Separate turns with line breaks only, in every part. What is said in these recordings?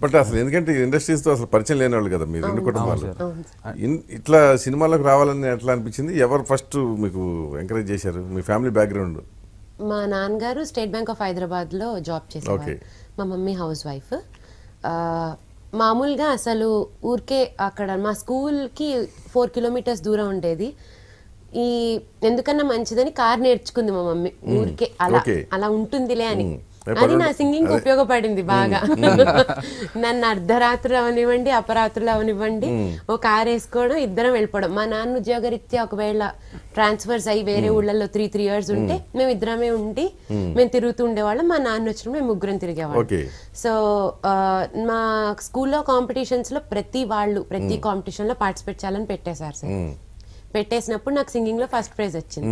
But అసలు ఎందుకంటే ఇండస్ట్రీస్తో అసలు పరిచయం లేని వాళ్ళు కదా మీరు రెండు కుటుంబాలు. ఇట్లా సినిమాలకు రావాలని ఎట్లా అనిపించింది? ఎవరు ఫస్ట్ మీకు ఎంకరేజ్ చేశారు? మీ ఫ్యామిలీ బ్యాక్గ్రౌండ్.
మా నాన్నగారు స్టేట్ బ్యాంక్ ఆఫ్ హైదరాబాద్లో జాబ్ చేసేవారు. మా మమ్మీ హౌస్ వైఫ్. మామూలుగా అసలు ఊరికే అక్కడ మా స్కూల్కి ఫోర్ కిలోమీటర్స్ దూరం ఉండేది. ఈ ఎందుకన్నా మంచిదని కార్ నేర్చుకుంది మా మమ్మీ. ఊరికే అలా. అలా ఉంటుందిలే అని. అది నా సింగింగ్. ఉపయోగపడింది బాగా. నన్ను అర్ధరాత్రులు అవనివ్వండి అపరాత్రులు అవనివ్వండి ఓ కార్ వేసుకోవడం ఇద్దరం వెళ్ళిపోవడం. మా నాన్న ఉద్యోగరీత్యా ఒకవేళ ట్రాన్స్ఫర్స్ అయ్యి వేరే ఊళ్ళల్లో త్రీ త్రీ ఇయర్స్ ఉంటే మేము ఇద్దరమే ఉండి మేము తిరుగుతూ ఉండేవాళ్ళం. మా నాన్న వచ్చినప్పుడు మేము ముగ్గురం తిరిగేవాళ్ళం. సో మా స్కూల్లో కాంపిటీషన్స్లో ప్రతి వాళ్ళు ప్రతి కాంపిటీషన్లో పార్టిసిపేట్ చేయాలని పెట్టేశారు సార్. పెట్టేసినప్పుడు నాకు సింగింగ్లో ఫస్ట్ ప్రైజ్ వచ్చింది.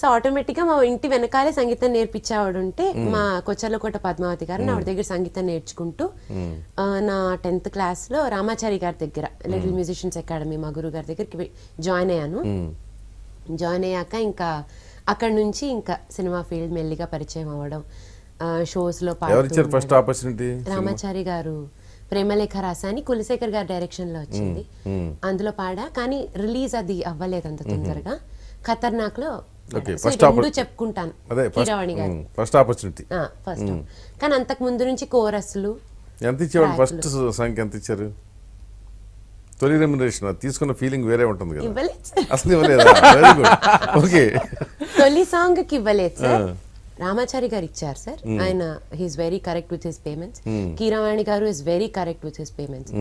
సో ఆటోమేటిక్గా మా ఇంటి వెనకాలే సంగీతం నేర్పించేవాడు ఉంటే మా కొచ్చర్లకోట పద్మావతి గారు నా దగ్గర సంగీతం నేర్చుకుంటూ నా టెన్త్ క్లాస్లో రామాచారి గారి దగ్గర లిటిల్ మ్యూజిషియన్స్ అకాడమీ మా గురువు గారి దగ్గరికి జాయిన్ అయ్యాను. జాయిన్ అయ్యాక ఇంకా అక్కడ నుంచి ఇంకా సినిమా ఫీల్డ్ మెల్లిగా పరిచయం అవ్వడం
షోస్లో ఫస్ట్. ఆపర్చునిటీ
రామాచారి గారు ప్రేమలేఖ రాసాని కులశేఖర్ గారి డైరెక్షన్లో వచ్చింది అందులో పాడా కానీ రిలీజ్ అది అవ్వలేదు అంత తొందరగా. ఖతర్నాక్లో
Oppor-
చెప్పుకుంటాను.
అదే
కీరవాణి గారు
ఫస్ట్ ఆపర్చునిటీ
ఫస్ట్ కానీ అంతకు ముందు నుంచి కోరస్లు
ఎంత. ఫస్ట్ సంఖ్య ఎంత ఇచ్చారు? తొలి రెమ్యునరేషన్ తీసుకున్న ఫీలింగ్ వేరే ఉంటుంది కదా.
ఇవ్వలేదు.
అసలు ఇవ్వలేదా? వెరీ గుడ్ ఓకే
తొలి సాంగ్కి ఇవ్వలేదు సార్. రామాచారి గారు ఇచ్చారు సార్. ఆయన he's very correct with his payments Keeravani గారు is very correct with his payments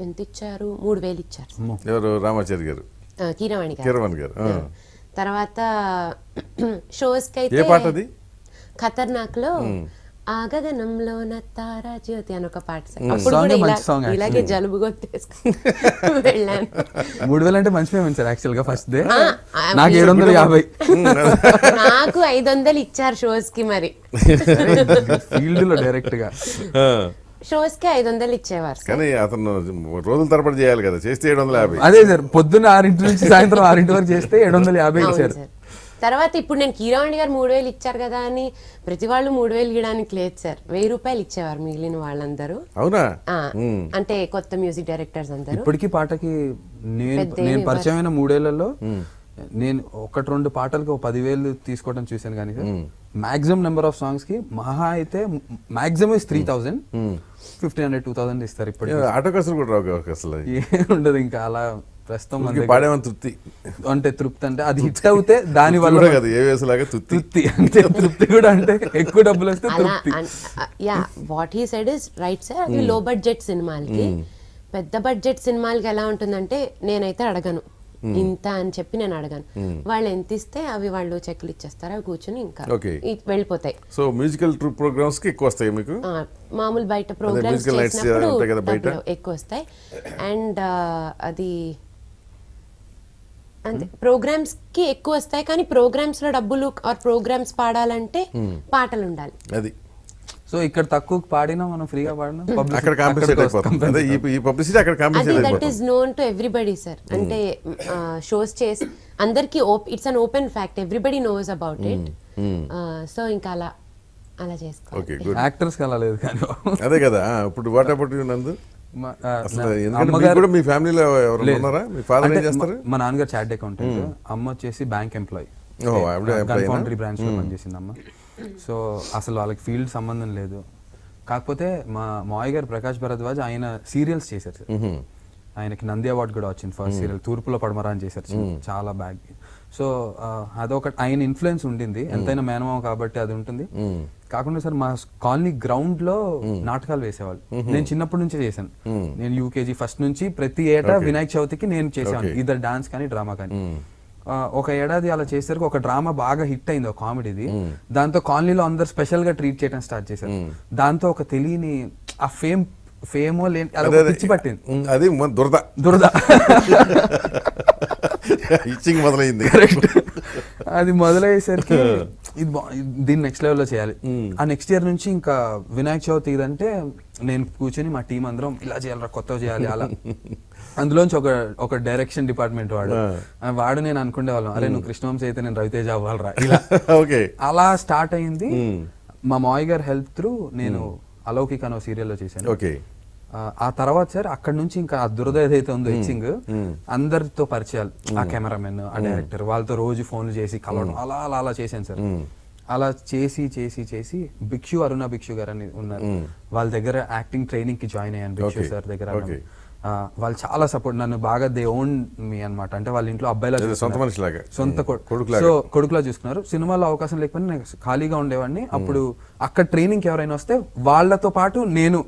ఎంత ఇచ్చారు? మూడు వేలు ఇచ్చారు
ఎవరు? రామాచారి గారు.
కీరవాణి గారు.
కీరవాణి గారు.
తర్వాత షోస్కి
ఏ
అయితే ఖతర్నాక్లో ఆగగనంలో తారా జ్యోతి అని ఒక పాట అప్పుడు కూడా. ఇలాగే జలుబు వెళ్ళాను.
మూడు వేలు అంటే మంచి పేమెంట్ సార్ యాక్చువల్గా ఫస్ట్ డే నాకు ఏడు వందల యాభై.
నాకు ఐదు వందలు ఇచ్చారు షోస్కి మరి.
ఫీల్డ్లో డైరెక్ట్గా
ఆ.
షోస్కి ఐదు వందలు ఇచ్చేవారు.
కానీ అతను రోజుల తరబడి చేయాలి కదా చేస్తే ఏడు వందల యాభై.
అదే సార్ పొద్దున్న ఆరింటి నుంచి సాయంత్రం ఆరింటి వరకు చేస్తే ఏడు వందల యాభై ఇచ్చారు.
సార్. తర్వాత ఇప్పుడు నేను కీరవాణి గారు మూడు వేలు ఇచ్చారు కదా అని ప్రతి వాళ్ళు మూడు వేలు ఇవ్వడానికి లేదు సార్. వెయ్యి రూపాయలు ఇచ్చేవారు మిగిలిన వాళ్ళందరూ.
అవునా?
అంటే కొత్త మ్యూజిక్ డైరెక్టర్స్ అందరూ.
ఇప్పటికీ పాటకి నేను నేను పరిచయం అయిన మూడేళ్ళలో నేను ఒకటి రెండు పాటలకి పదివేలు తీసుకోవడం చూశాను కానీ మాక్సిమం నెంబర్ ఆఫ్ సాంగ్స్కి మహా అయితే maximum is three thousand. Fifteen hundred two thousand ఇస్తారు ఇప్పటికి.
ఆటో ఖర్చులు కూడా రావు అసలు
ఏం ఉండదు ఇంకా అలా ప్రస్తుతం
పాడేమని తృప్తి.
అంటే తృప్తి అంటే అది హిట్ అవుతే దాని
కూడా
వల్ల
కదా ఏ వేసులాగా తృప్తి.
తృప్తి. అంటే తృప్తి కూడా అంటే ఎక్కువ డబ్బులు వస్తే తృప్తి.
Ya what he said is right sir అది లో బడ్జెట్ సినిమాలకి. పెద్ద బడ్జెట్ సినిమాలకి ఎలా ఉంటుందంటే నేనైతే అడగను. ఇంత అని చెప్పి నేను అడగను. వాళ్ళు ఎంత ఇస్తే అవి వాళ్ళు చెక్కులు ఇచ్చేస్తారు అవి కూర్చుని ఇంకా వెళ్ళిపోతాయి.
సో మ్యూజికల్ ట్రూప్ ప్రోగ్రామ్స్కి ఎక్కువ వస్తాయి మీకు?
మామూలు బయట ప్రోగ్రామ్స్ ఎక్కువ వస్తాయి. అండ్ అది అంతే. ప్రోగ్రామ్స్కి ఎక్కువ వస్తాయి కానీ ప్రోగ్రామ్స్లో డబ్బులు ఆర్ ప్రోగ్రామ్స్ పాడాలంటే పాటలు ఉండాలి.
అది.
సో ఇక్కడ తక్కువ పాడినా మనం ఫ్రీగా పాడినా publicity
అక్కడ కాంపెన్సేట్ అయిపోతుంది. అదే ఈ- పబ్లిసిటీ అక్కడ
that is known to everybody sir అంటే షోస్ చేసి అందరికి it's an open fact everybody knows about it so ఇంకా అలా అలా చేసుకో
ఓకే గుడ్
యాక్టర్స్కి అలా లేదు కానీ
అదే కదా ఇప్పుడు వాట్ అబౌట్ నందు?
మా- ఆ,
అసలు
నా-
ఎందుకంటే మీకు
అమ్మగారు-
కూడా మీ ఫ్యామిలీలో ఎవరు. ఉన్నారా? మీ ఫాదర్
అంటే
ఏం చేస్తారు?
మా- నాన్నగారు చార్ట్ అకౌంటెంట్ అమ్మ వచ్చేసి బ్యాంక్ ఎంప్లాయీ
ఓ, ఆవిడ employee నా?
ఫౌండరీ బ్రాంచ్లో పనిచేసింది అమ్మ. సో అసలు వాళ్ళకి ఫీల్డ్ సంబంధం లేదు. కాకపోతే మా మావయ్య గారు ప్రకాష్ భరద్వాజ్ ఆయన సీరియల్స్ చేశారు సార్. ఆయనకి నంది అవార్డు కూడా వచ్చింది ఫస్ట్ సీరియల్. తూర్పులో పడమరా అని చేశారు చాలా బ్యాగ్ సో అదొక ఆయన ఇన్ఫ్లుయెన్స్ ఉండింది. ఎంతైనా మేనమామ కాబట్టి అది ఉంటుంది. కాకుండా సార్ మా కాలనీ గ్రౌండ్లో నాటకాలు వేసేవాళ్ళు. నేను చిన్నప్పటి నుంచే చేశాను. నేను యూకేజీ ఫస్ట్ నుంచి ప్రతి ఏటా వినాయక చవితికి నేను చేసేవాడిని.
Okay.
ఇద్దరు డాన్స్ కానీ డ్రామా కానీ. ఒక ఏడాది అలా చేసరికి ఒక డ్రామా బాగా హిట్ అయింది ఒక కామెడీది. దాంతో కాలనీలో అందరు స్పెషల్గా ట్రీట్ చేయడం స్టార్ట్ చేశారు. దాంతో ఒక తెలియని ఆ ఫేమ్ ఫేమో లేని. పిచ్చి పట్టింది.
అది దురద.
దురద.
ఇచ్చింగ్ మొదలైంది.
అది మొదలయ్యేసరికి ఇది దీన్ని నెక్స్ట్ లెవెల్లో చేయాలి. ఆ నెక్స్ట్ ఇయర్ నుంచి ఇంకా వినాయక చవితి ఇదంటే నేను కూర్చొని మా టీం అందరం ఇలా చేయాలి కొత్తగా చేయాలి అలా. అందులోంచి ఒక ఒక డైరెక్షన్ డిపార్ట్మెంట్ వాడు. వాడు నేను అనుకునే వాళ్ళం. అరే నువ్వు కృష్ణవంశీ అయితే నేను రవితేజ అవ్వాలరా. ఇలా.
ఓకే.
అలా స్టార్ట్ అయింది. మా మావయ్య గారి హెల్ప్ త్రూ నేను అలౌకిక్ అనో సీరియల్లో చేశాను.
ఓకే.
ఆ, తర్వాత సార్ అక్కడ నుంచి ఇంకా ఆ దురద ఏదైతే ఉందో ఇచ్చింగ్ అందరితో పరిచయాలు. ఆ కెమెరామెన్ ఆ డైరెక్టర్ వాళ్ళతో రోజు ఫోన్లు చేసి కలవడం. అలా అలా అలా చేశాను సార్. అలా చేసి చేసి చేసి భిక్షు అరుణ భిక్షు గారు అని ఉన్నారు. వాళ్ళ దగ్గర యాక్టింగ్ ట్రైనింగ్కి జాయిన్ అయ్యాను భిక్షు. సార్ దగ్గర వాళ్ళు చాలా సపోర్ట్ నన్ను బాగా దే ఓన్ మీ అన్నమాట. అంటే వాళ్ళ ఇంట్లో అబ్బాయిలా
సొంత. మనిషిలాగా.
సొంత
ఉమ్,
కొ-
కొడుకులాగా.
సో కొడుకులా చూసుకున్నారు. సినిమాలో అవకాశం లేకపోయినా నేను ఖాళీగా ఉండేవాడిని. అప్పుడు అక్కడ ట్రైనింగ్ ఎవరైనా వస్తే వాళ్ళతో పాటు నేను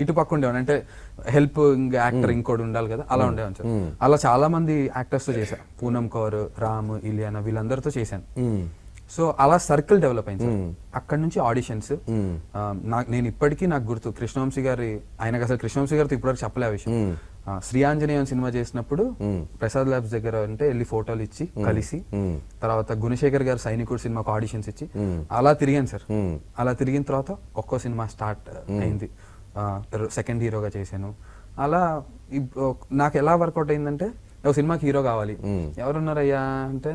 ఇటు పక్క ఉండేవాడిని. అంటే హెల్ప్ ఇంకా యాక్టర్ ఇంకోటి ఉండాలి కదా అలా ఉండేవాడిని. సార్ అలా చాలా మంది యాక్టర్స్తో చేశాను పూనం కౌర్ రామ్ ఇలియానా వీళ్ళందరితో చేశాను. సో అలా సర్కిల్ డెవలప్ అయింది సార్. అక్కడ నుంచి ఆడిషన్స్. నాకు నేను ఇప్పటికీ నాకు గుర్తు కృష్ణవంశీ గారి ఆయనకు అసలు కృష్ణవంశీ గారితో ఇప్పటివరకు చెప్పలే ఆ విషయం. శ్రీ ఆంజనేయం సినిమా చేసినప్పుడు ప్రసాద్ ల్యాబ్స్ దగ్గర అంటే వెళ్ళి ఫోటోలు ఇచ్చి కలిసి తర్వాత గుణశేఖర్ గారు సైనికుడు సినిమాకు ఆడిషన్స్ ఇచ్చి అలా తిరిగాను సార్. అలా తిరిగిన తర్వాత ఒక్కో సినిమా స్టార్ట్ అయింది. సెకండ్ హీరోగా చేశాను. అలా నాకు ఎలా వర్కౌట్ అయిందంటే ఒక సినిమాకి హీరో కావాలి. ఎవరున్నారయ్యా అంటే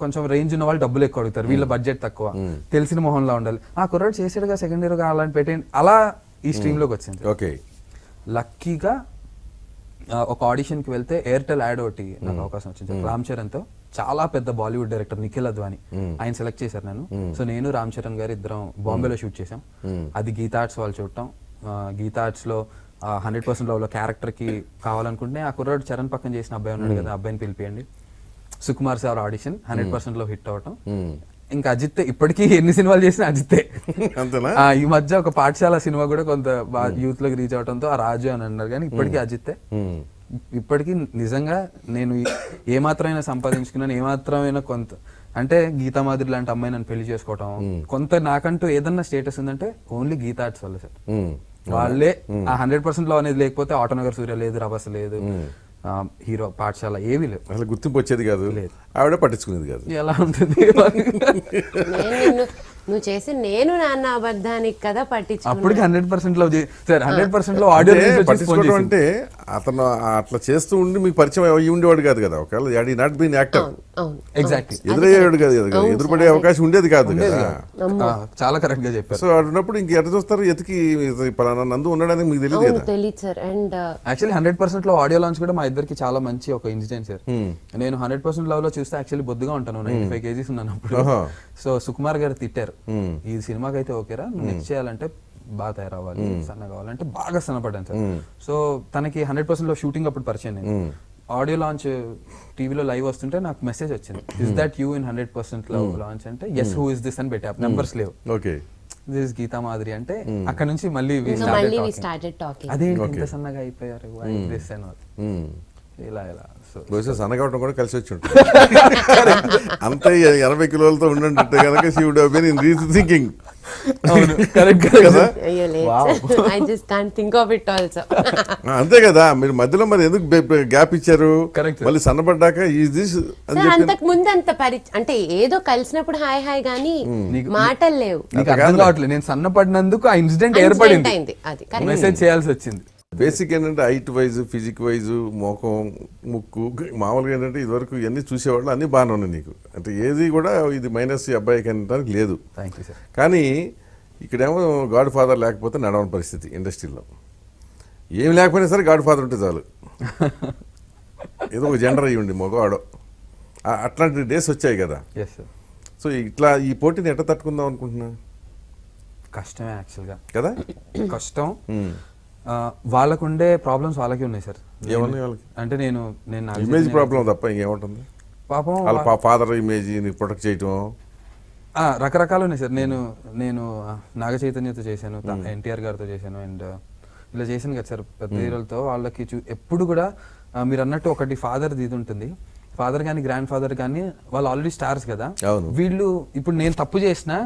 కొంచెం రేంజ్ ఉన్న వాళ్ళు డబ్బులు ఎక్కువ అడుగుతారు. వీళ్ళ బడ్జెట్ తక్కువ. తెలిసిన మొహంలో ఉండాలి. ఆ కుర్రాడు చేసాడుగా సెకండ్ హీరో కావాలని పెట్టేయండి అలా ఈ స్ట్రీమ్లోకి వచ్చింది.
ఓకే.
లక్కీగా ఒక ఆడిషన్కి వెళ్తే ఎయిర్టెల్ యాడ్ ఒకటి నాకు అవకాశం వచ్చింది. రామ్ చరణ్తో చాలా పెద్ద బాలీవుడ్ డైరెక్టర్ నిఖిల్ అద్వాని. ఆయన సెలెక్ట్ చేశారు నన్ను. సో నేను రామ్ చరణ్ గారు ఇద్దరం బాంబేలో షూట్ చేసాం అది గీతా ఆర్ట్స్ వాళ్ళు చూడటం. గీతా ఆర్ట్స్లో హండ్రెడ్ పర్సెంట్లో క్యారెక్టర్కి కావాలనుకుంటే ఆ కుర్రాడు చరణ్ పక్కన చేసిన అబ్బాయి ఉన్నాడు కదా అబ్బాయిని పిలిపియండి. సుకుమార్ సార్ ఆడిషన్ హండ్రెడ్ పర్సెంట్లో హిట్ అవటం. ఇంకా అజిత్ ఇప్పటికీ ఎన్ని సినిమాలు చేసినా అజిత్తే. ఈ మధ్య ఒక పాఠశాల సినిమా కూడా కొంత యూత్లోకి రీచ్ అవడంతో ఆ రాజు అని అన్నారు కానీ ఇప్పటికీ అజిత్తే. ఇప్పటికీ నిజంగా నేను ఈ- ఏ మాత్రమైనా సంపాదించుకున్నాను ఏ మాత్రమైనా కొంత అంటే గీతా మాదిరి లాంటి అమ్మాయి నన్ను పెళ్ళి చేసుకోవటం. కొంత నాకంటూ ఏదన్నా స్టేటస్ ఉందంటే ఓన్లీ గీతా ఆర్ట్స్ వల్ల సార్. వాళ్ళే ఆ హండ్రెడ్ పర్సెంట్లో అనేది లేకపోతే ఆటోనగర్ సూర్య లేదు రభస లేదు. హీరో పాఠశాల ఏవి లేవు.
అసలు గుర్తింపు వచ్చేది కాదు. ఆవిడ పట్టించుకునేది కాదు.
ఎలా ఉంటుంది?
నువ్వు చేసి నేను నాన్న అబద్ధానికి కదా పట్టించుకున్నా
అప్పటికి హండ్రెడ్ పర్సెంట్లో సార్ హండ్రెడ్ పర్సెంట్లో ఆడియో
అంటే పట్టించుకోవడం అతను అట్లా చేస్తూ ఉండి మీకు పరిచయం అయ్యి ఉండేవాడు కాదు కదా. ఒకవేళ had not been actor
exactly
ఎదురయ్యేవాడు కాదు కదా ఎదురుపడే అవకాశం ఉండేది కాదు కదా.
చాలా కరెక్ట్గా చెప్పారు.
సో అటున్నప్పుడు ఇంక ఎట్లా చూస్తారు? ఎతికి పలానా నందు ఉండడానికి మీకు తెలియదు
అవును
కదా?
తెలియదు సార్. అండ్
యాక్చువల్లీ హండ్రెడ్ పర్సెంట్లో ఆడియో లాంచ్ కూడా మా ఇద్దరికి చాలా మంచి ఒక ఇన్సిడెంట్ సార్. నేను హండ్రెడ్ పర్సెంట్ లవ్లో చూస్తే యాక్చువల్లీ బొద్దుగా ఉంటాను. నైన్టీ ఫైవ్ కేజీస్ ఉన్నాను అప్పుడు. సో సుకుమార్ గారు తిట్టారు. ఈ సినిమాకి అయితే ఓకేరా నెక్స్ట్ చేయాలంటే బాగా తయారవ్వాలి సన్న కావాలంటే బాగా సన్నపడ్డాను సార్. సో తనకి హండ్రెడ్ పర్సెంట్లో షూటింగ్ అప్పుడు పరిచయం నేను. ఆడియో లాంచ్ టీవీలో లైవ్ వస్తుంటే నాకు మెసేజ్ వచ్చింది. Is that you in hundred percent love launch అంటే ఎస్ హూ ఇస్ దిస్ అని పెట్టా. నెంబర్స్ లేవు.
ఓకే
దిస్ గీతా మాదిరి అంటే అక్కడ నుంచి మళ్ళీ అదేంటి ఇంత సన్నగా అయిపోయారు? Why this and all?
ఉమ్.
ఇలా ఇలా. సో
బహుశా సన్నగవటం కూడా కలిసి వచ్చి ఉంటుంది. అంతే ఎనభై కిలోలతో ఉండంటే కనుక she would been in thinking
అవును కరెక్ట్
కదా?
అయ్యో లేదు. I just can't think of it also
అంతే కదా. మీరు మధ్యలో మరి ఎందుకు గ్యాప్ ఇచ్చారు. మళ్ళీ సన్నపడ్డాక ఈజ్ దిస్ అని
సార్
చెప్పి
అంతకు ముందు అంత అంటే ఏదో కలిసినప్పుడు హాయ్ హాయ్ గానీ మాటలు లేవు.
నీకు అర్థం కావట్లేదు. నేను సన్నపడినందుకు ఆ ఇన్సిడెంట్ ఏర్పడింది. మెసేజ్ చేయాల్సి వచ్చింది.
బేసిక్ ఏంటంటే హైట్ వైజ్ ఫిజిక్ వైజ్ ముఖం ముక్కు మామూలుగా ఏంటంటే ఇదివరకు ఇవన్నీ చూసేవాళ్ళు అన్నీ బాగానే ఉన్నాయి నీకు. అంటే ఏది కూడా ఇది మైనస్ ఈ అబ్బాయికి అనడానికి లేదు కానీ ఇక్కడేమో గాడ్ ఫాదర్ లేకపోతే నడవని పరిస్థితి ఇండస్ట్రీలో. ఏం లేకపోయినా సరే గాడ్ ఫాదర్ ఉంటే చాలు. ఏదో ఒక జెండర్ అయ్యి ఉండి మగవాడో. ఆ- అట్లాంటి డేస్ వచ్చాయి కదా. సో ఇట్లా ఈ పోటీని ఎట్లా తట్టుకుందాం అనుకుంటున్నా?
కష్టమే యాక్చువల్గా.
కదా?
కష్టం. వాళ్ళకుండే ప్రాబ్లమ్స్ వాళ్ళకి ఉన్నాయి సార్? అంటే నేను నేను
ఇమేజ్ ప్రాబ్లం తప్ప ఇంకేముంటుంది?
పాపం
వాళ్ళ ఫాదర్ ఇమేజ్ ప్రొటెక్ట్ చేయటం?
రకరకాలు ఉన్నాయి సార్ నేను నేను నాగ చైతన్యతో చేశాను ఎన్టీఆర్ గారితో చేశాను అండ్ ఇలా చేశాను కదా సార్ పెద్ద హీరోలతో వాళ్ళకి ఎప్పుడు కూడా మీరు అన్నట్టు ఒకటి ఫాదర్ ఇది ఉంటుంది. ఫాదర్ కానీ గ్రాండ్ ఫాదర్ కానీ వాళ్ళు ఆల్రెడీ స్టార్స్ కదా. వీళ్ళు ఇప్పుడు నేను తప్పు చేసినా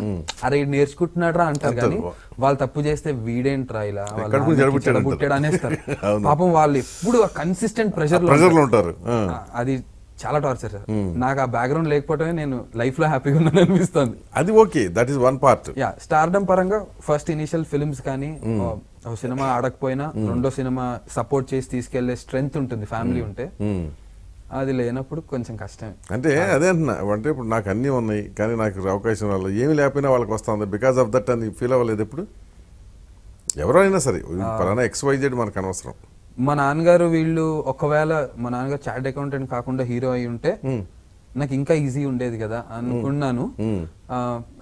అరే నేర్చుకుంటున్నాడా అంటారు
అంటారు.
కానీ వాళ్ళు తప్పు చేస్తే వీడేంట్రా ఇలా?
జడబుట్టాడు
అనేస్తారు. పాపం వాళ్ళు ఎప్పుడు కన్సిస్టెంట్
ప్రెషర్లో ఉంటారు.
అది చాలా టార్చర్ సార్ నాకు ఆ బ్యాక్గ్రౌండ్ లేకపోవడమే నేను లైఫ్లో హ్యాపీగా ఉన్నాను అనిపిస్తుంది.
అది okay that is one part
ya stardom పరంగా ఫస్ట్ ఇనిషియల్ ఫిల్మ్స్ కానీ సినిమా ఆడకపోయినా రెండో సినిమా సపోర్ట్ చేసి తీసుకెళ్ళే స్ట్రెంగ్త్ ఉంటుంది ఫ్యామిలీ ఉంటే. అది లేనప్పుడు కొంచెం కష్టమే.
అంటే అదే అంటున్నా. అంటే ఇప్పుడు నాకు అన్నీ ఉన్నాయి కానీ నాకు అవకాశం రాలేదు. ఏమి లేకపోయినా వాళ్ళకి వస్తుంది. బికాస్ ఆఫ్ దట్ అని ఫీల్ అవ్వలేదు ఎప్పుడు? ఎవరైనా సరే. పలానా ఎక్స్ వైజెడ్ మనకు అనవసరం.
మా నాన్నగారు వీళ్ళు ఒకవేళ మా నాన్నగారు చార్ట్ అకౌంటెంట్ కాకుండా హీరో అయి ఉంటే నాకు ఇంకా ఈజీ ఉండేది కదా అనుకున్నాను.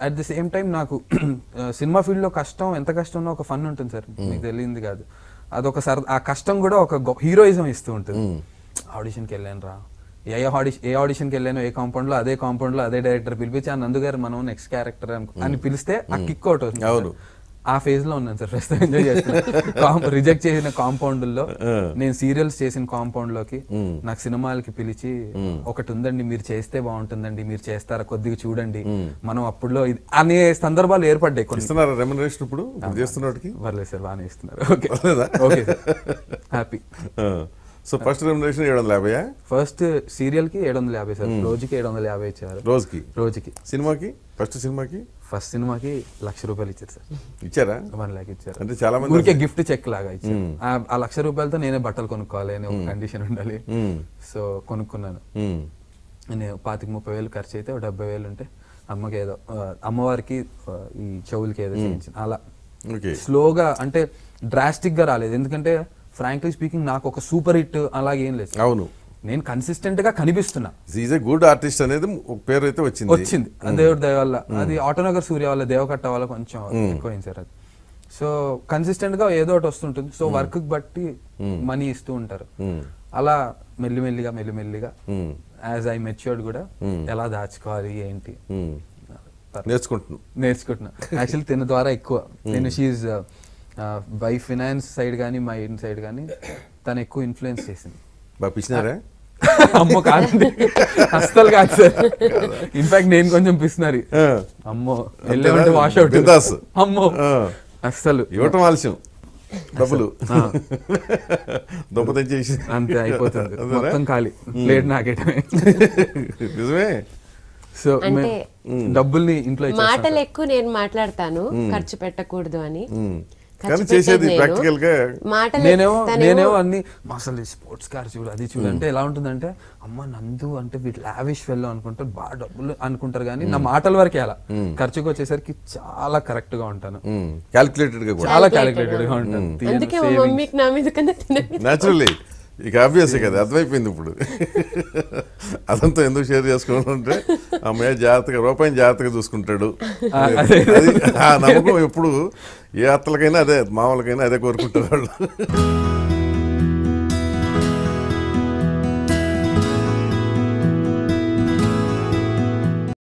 అట్ ది సేమ్ టైం నాకు సినిమా ఫీల్డ్లో కష్టం ఎంత కష్టం ఉన్నా ఒక ఫన్ ఉంటుంది సార్. మీకు తెలియంది కాదు. అదొక సర ఆ కష్టం కూడా ఒక హీరోయిజం ఇస్తూ ఉంటుంది. ఆడిషన్కి వెళ్ళాను రా ఏ ఆడిషన్ ఏ ఆడిషన్కి వెళ్ళాను ఏ కాంపౌండ్లో అదే కాంపౌండ్లో అదే డైరెక్టర్ పిలిపించి ఆ నందు గారు మనం నెక్స్ట్ క్యారెక్టర్ అని పిలిస్తే ఆ కిక్ అవుట్ అవుతుంది.
అవును.
ఆ ఫేజ్లో ఉన్నాను సార్ ప్రస్తుతం ఎంజాయ్ చేస్తున్నాను రిజెక్ట్ చేసిన కాంపౌండ్లో నేను సీరియల్స్ చేసిన కాంపౌండ్లోకి నాకు సినిమాలకి పిలిచి ఒకటి ఉందండి మీరు చేస్తే బాగుంటుందండి మీరు చేస్తారా కొద్దిగా చూడండి. మనం అప్పుడులో అనే సందర్భాలు ఏర్పడ్డాయి
రెమ్యునరేషన్ ఇప్పుడు? చేస్తున్నవాడికి
పర్లేదు సార్ బాగానే ఇస్తున్నారు okay? Okay sir. Happy.
So first remuneration ఏడు వందల యాభైయా
ఫస్ట్ సీరియల్కి ఏడు వందల యాభై సార్. రోజుకి ఏడు వందల యాభై ఇచ్చారు.
రోజుకి?
రోజుకి.
సినిమాకి? ఫస్ట్ సినిమాకి?
ఫస్ట్ సినిమాకి లక్ష రూపాయలు ఇచ్చారు సార్.
ఇచ్చారా?
వన్ లాక్ ఇచ్చారు.
అంటే చాలా మంది
ఊరికే గిఫ్ట్ చెక్ లాగా ఇచ్చారు. ఆ- ఆ లక్ష రూపాయలతో నేనే బట్టలు కొనుక్కోవాలి అనే ఒక కండిషన్ ఉండాలి. సో కొనుక్కున్నాను. నేను పాతిక ముప్పై వేలు ఖర్చు అయితే ఒక డెబ్బై వేలు ఉంటే అమ్మకి ఏదో అమ్మవారికి ఈ చెవులకి ఏదో చేయించిన. అలా స్లోగా అంటే డ్రాస్టిక్గా రాలేదు. ఎందుకంటే ఫ్రాంక్లీ స్పీకింగ్ నాకు ఒక సూపర్ హిట్ అలాగేం లేదు.
అవును.
నేను కన్సిస్టెంట్గా కనిపిస్తున్నా.
ఈజ్ ఏ గుడ్ ఆర్టిస్ట్ అనేది ఒక పేరు అయితే వచ్చింది.
వచ్చింది ఆ దేవుడి దయ వల్ల. అది ఆటోనగర్ సూర్య వల్ల దేవకట్ట వల్ల కొంచెం ఎక్కువైంది సార్ అది సో కన్సిస్టెంట్గా ఏదో ఒకటి వస్తుంటుంది. సో వర్క్ బట్టి మనీ ఇస్తూ ఉంటారు. అలా మెల్లిమెల్లిగా మెల్లిమెల్లిగా. యాజ్ ఐ మెచ్యూర్డ్ కూడా ఎలా దాచుకోవాలి ఏంటి.
నేర్చుకుంటున్నాం.
నేర్చుకుంటున్నా. యాక్చువల్లీ తిన ద్వారా ఎక్కువ. నేను షీఈ్ బై ఫినాన్స్ సైడ్ కానీ మై ఇన్ సైడ్ కానీ తను ఎక్కువ ఇన్ఫ్లుయెన్స్ చేసింది.
బాగా పిచ్చినారా
అమ్మో కాదండి. అస్సలు కాదు సార్. ఇన్ఫాక్ట్ నేను కొంచెం పిస్తున్నారు అమ్మో వెళ్ళేమంటే వాష్ అవుట్. అమ్మో. అస్సలు.
ఇవ్వటం ఆలస్యం. డబ్బులు. దుంప తెంచేసి
అంతే అయిపోతుంది. మొత్తం ఖాళీ. ప్లేట్ నాకేయటమే.
నిజమే.
సో
అంటే
డబ్బుల్ని ఇంట్లో
మాటలు ఎక్కువ నేను మాట్లాడతాను ఖర్చు పెట్టకూడదు అని.
కానీ చేసేది.
ప్రాక్టికల్గా
నేనేమో నేనేమో అన్ని అసలు స్పోర్ట్స్ కార్ చూడు అది చూడు. అంటే ఎలా ఉంటుందంటే అమ్మ నందు అంటే వీళ్ళు లావిష్ వెళ్ళు అనుకుంటారు బాగా డబ్బులు అనుకుంటారు కానీ నా మాటల వరకే అలా. ఖర్చుకు వచ్చేసరికి చాలా కరెక్ట్గా ఉంటాను.
క్యాల్కులేటెడ్గా కూడా.
చాలా క్యాలిక్యులేటెడ్గా ఉంటాను. తీయను,
ఇక ఆబ్వియస్ కదా అర్థమైపోయింది ఇప్పుడు. అదంతా ఎందుకు షేర్ చేసుకోవడం అంటే అమ్మాయి జాగ్రత్తగా రూపాయిని జాగ్రత్తగా చూసుకుంటాడు. ఆ నమ్మకం ఎప్పుడు ఏ అత్తలకైనా అదే మామూలకైనా అదే కోరుకుంటారు వాళ్ళు